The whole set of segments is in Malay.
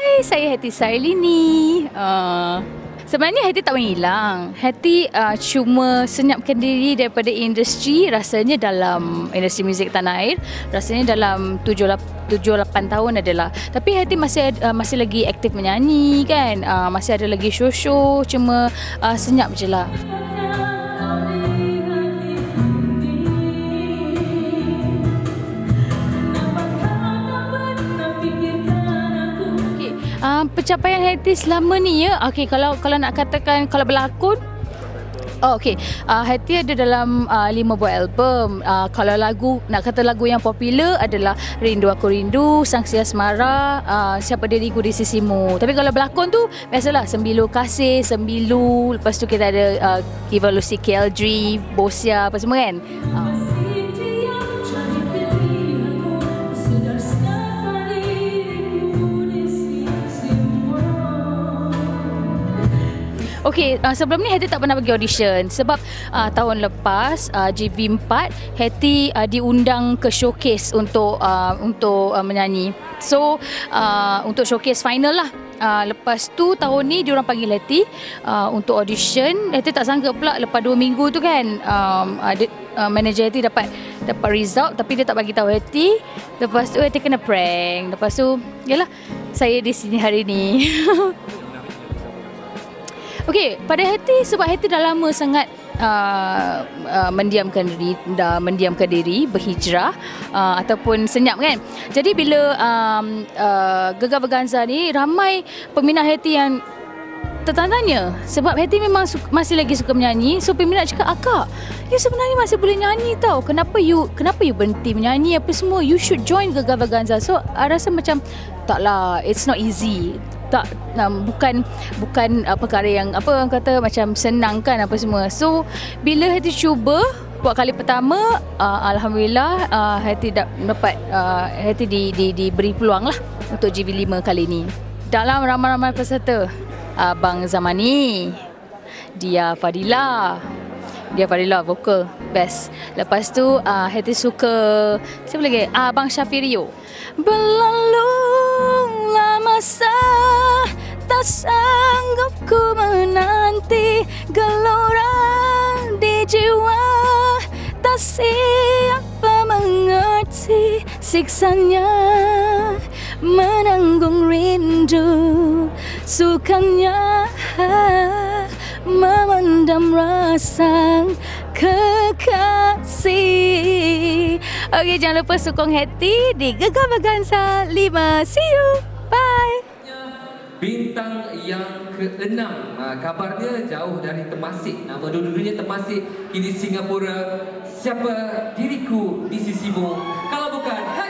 Hai, saya Hati Sailini. Uh, sebenarnya Hati tak menghilang. Hati uh, cuma senyapkan diri daripada industri rasanya dalam industri muzik tanah air. Rasanya dalam 7-8 tahun adalah. Tapi Hati masih uh, masih lagi aktif menyanyi kan. Uh, masih ada lagi show-show cuma uh, senyap je lah. Uh, pencapaian Hati selama ni ya. Okey kalau kalau nak katakan kalau berlakon Oh okey. Uh, Hati ada dalam uh, lima buah album. Uh, kalau lagu nak kata lagu yang popular adalah Rindu Aku Rindu, Sang Sia Semara, uh, Siapa Diriku di Sisimu. Tapi kalau berlakon tu biasalah Sembilu Kasih, Sembilu, lepas tu kita ada uh, Evolusi KLG, Bosia apa semua kan. Uh. Okey, uh, sebelum ni Hattie tak pernah pergi audition sebab uh, tahun lepas uh, GV4 Hattie uh, diundang ke showcase untuk uh, untuk uh, menyanyi. So uh, untuk showcase final lah. Uh, lepas tu tahun ni dia orang panggil Hattie uh, untuk audition. Hattie tak sangka pula lepas 2 minggu tu kan um, uh, uh, manager Hattie dapat dapat result tapi dia tak bagi tahu Hattie. Lepas tu Hattie kena prank. Lepas tu yalah saya di sini hari ni. Okey, pada Hattie sebab Hattie dah lama sangat uh, uh, mendiamkan diri, dah mendiamkan diri, berhijrah uh, ataupun senyap kan. Jadi bila um, uh, Gegar Berganza ni ramai peminat Hattie yang tertanya sebab Hattie memang suka, masih lagi suka menyanyi so peminat cakap akak you sebenarnya masih boleh nyanyi tau. Kenapa you kenapa you berhenti menyanyi? Apa semua you should join Gegar Vaganza so I rasa macam taklah it's not easy tak um, bukan bukan uh, perkara yang apa orang kata macam senang kan apa semua. So bila Hati cuba buat kali pertama uh, alhamdulillah uh, Hati dapat uh, Hati di, di diberi peluang lah untuk GV5 kali ini. Dalam ramai-ramai peserta Abang Zamani Dia Fadila dia Fadila vokal best. Lepas tu uh, Hati suka siapa lagi? Uh, Abang Syafirio. Berlalu masa Tak sanggup ku menanti Gelora di jiwa Tak siapa mengerti Siksanya Menanggung rindu Sukanya Memendam rasa kekasih Okey, jangan lupa sokong Hattie di Gegar Bagansa 5. See you! Bintang yang keenam. Ha, Kabarnya jauh dari Temasik Nama dua-duanya Temasik Kini Singapura. Siapa diriku di sisimu Kalau bukan Hati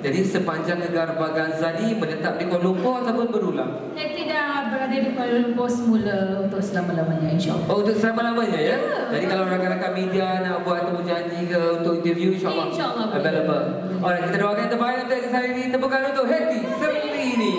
Jadi sepanjang negara Baganza ni menetap di Kuala Lumpur ataupun berulang? Saya tidak berada di Kuala Lumpur semula untuk selama-lamanya insyaAllah. Oh untuk selama-lamanya ya? Yeah. Jadi kalau rakan-rakan media nak buat temu janji ke untuk interview insyaAllah insya available. Alright kita doakan yang terbaik untuk hari ini. Tepukan untuk Hetty Serlini.